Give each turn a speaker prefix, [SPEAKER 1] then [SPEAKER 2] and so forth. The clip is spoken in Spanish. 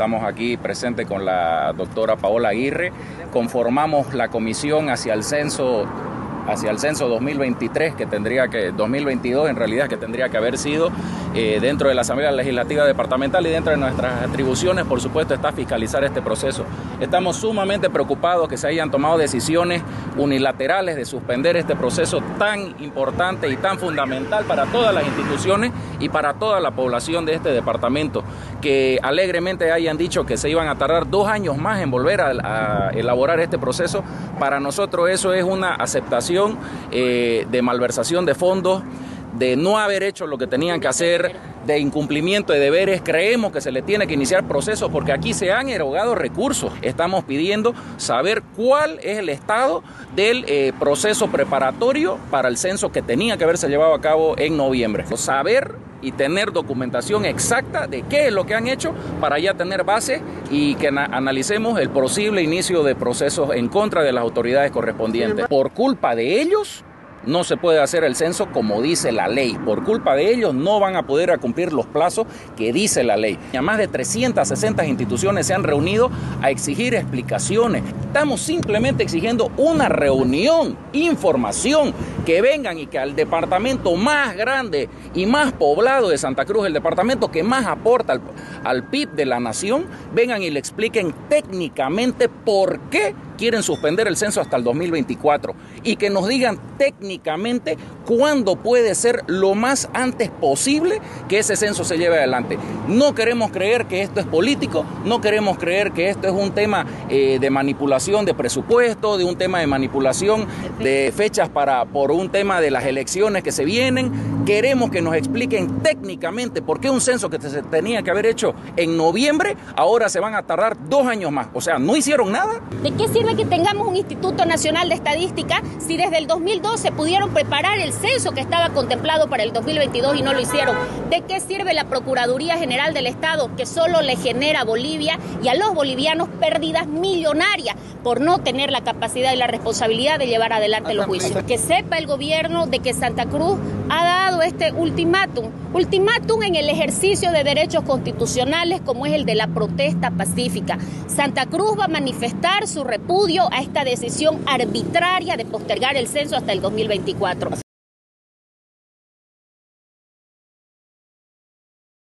[SPEAKER 1] estamos aquí presentes con la doctora Paola Aguirre, conformamos la comisión hacia el censo hacia el censo 2023 que tendría que 2022 en realidad que tendría que haber sido eh, dentro de la Asamblea Legislativa Departamental y dentro de nuestras atribuciones por supuesto está fiscalizar este proceso. Estamos sumamente preocupados que se hayan tomado decisiones unilaterales de suspender este proceso tan importante y tan fundamental para todas las instituciones y para toda la población de este departamento que alegremente hayan dicho que se iban a tardar dos años más en volver a, elaborar este proceso. Para nosotros eso es una aceptación eh, de malversación de fondos, de no haber hecho lo que tenían que hacer, de incumplimiento de deberes. Creemos que se le tiene que iniciar procesos porque aquí se han erogado recursos. Estamos pidiendo saber cuál es el estado del eh, proceso preparatorio para el censo que tenía que haberse llevado a cabo en noviembre. Saber y tener documentación exacta de qué es lo que han hecho para ya tener base y que analicemos el posible inicio de procesos en contra de las autoridades correspondientes. Por culpa de ellos, no se puede hacer el censo como dice la ley. Por culpa de ellos no van a poder cumplir los plazos que dice la ley. Ya más de 360 instituciones se han reunido a exigir explicaciones. Estamos simplemente exigiendo una reunión, información, que vengan y que al departamento más grande y más poblado de Santa Cruz, el departamento que más aporta al, al PIB de la nación, vengan y le expliquen técnicamente por qué quieren suspender el censo hasta el 2024 y que nos digan técnicamente cuándo puede ser lo más antes posible que ese censo se lleve adelante. No queremos creer que esto es político, no queremos creer que esto es un tema eh, de manipulación de presupuesto, de un tema de manipulación de fechas para por un tema de las elecciones que se vienen. Queremos que nos expliquen técnicamente por qué un censo que se tenía que haber hecho en noviembre ahora se van a tardar dos años más. O sea, no hicieron nada.
[SPEAKER 2] ¿De qué sirve que tengamos un Instituto Nacional de Estadística si desde el 2012 pudieron preparar el censo que estaba contemplado para el 2022 y no lo hicieron? ¿De qué sirve la Procuraduría General del Estado que solo le genera a Bolivia y a los bolivianos pérdidas millonarias por no tener la capacidad y la responsabilidad de llevar adelante los juicios? Que sepa el gobierno de que Santa Cruz ha dado este ultimátum, ultimátum en el ejercicio de derechos constitucionales como es el de la protesta pacífica. Santa Cruz va a manifestar su repudio a esta decisión arbitraria de postergar el censo hasta el 2024.